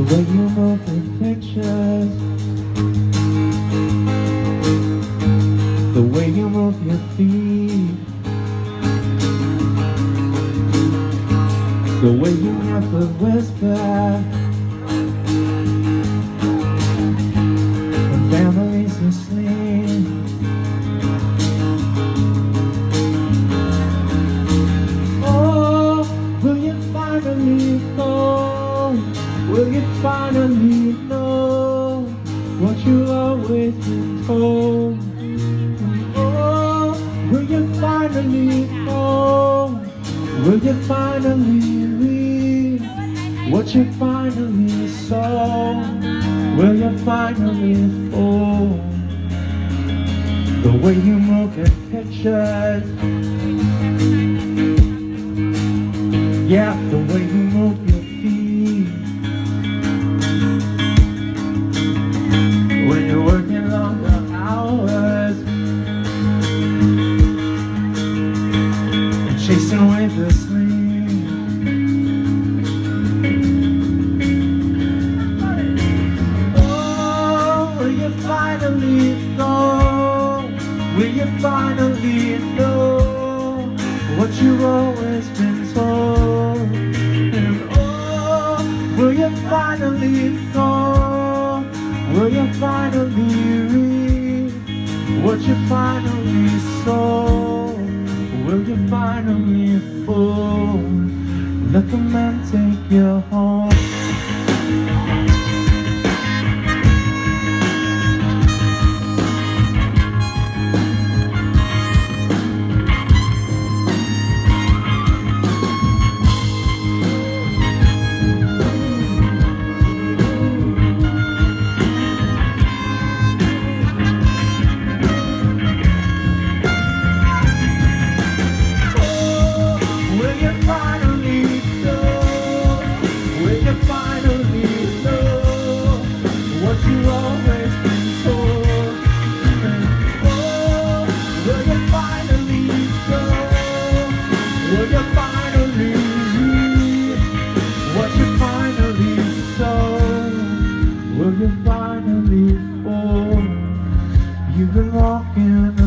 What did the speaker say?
way you move the pictures. The way you move your feet. The way you never whisper finally know what you always been told? Oh, will you finally know? Will you finally read what you finally saw? Will you finally fall? The way you move your pictures Yeah, the way you move sleep Oh, will you finally know? Will you finally know what you've always been told? And oh, will you finally know? Will you finally read what you finally saw? Will you finally fall? Let the man take you home. been walking